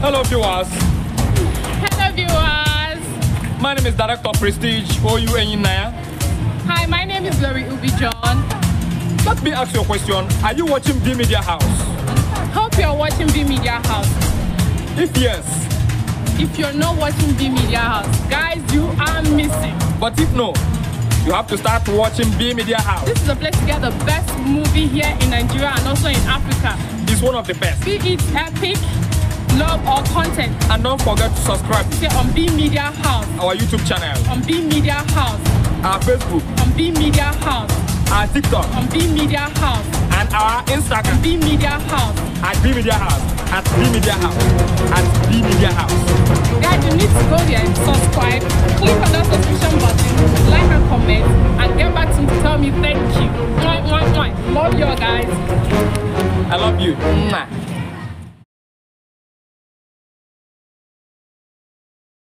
Hello, viewers. Hello, viewers. My name is Director Prestige, OU Enyinaya. Hi, my name is Lori Ubi John. Let me ask you a question. Are you watching B Media House? Hope you're watching B Media House. If yes, If you're not watching B Media House, guys, you are missing. but if no, you have to start watching B Media House. This is a place to get the best movie here in Nigeria and also in Africa. It's one of the best. Be it epic, love, our content. And don't forget to subscribe Here on B Media House, our YouTube channel, on B Media House, our Facebook, on B Media House, our TikTok, on B Media House, and our Instagram B Media House. at B Media House, at B Media House, at B Media House. Guys, you need to go there and subscribe. Click on that subscription button, like and comment, and get back to me to tell me thank you. Mwah, mwah, mwah. Love you guys. I love you. Mwah.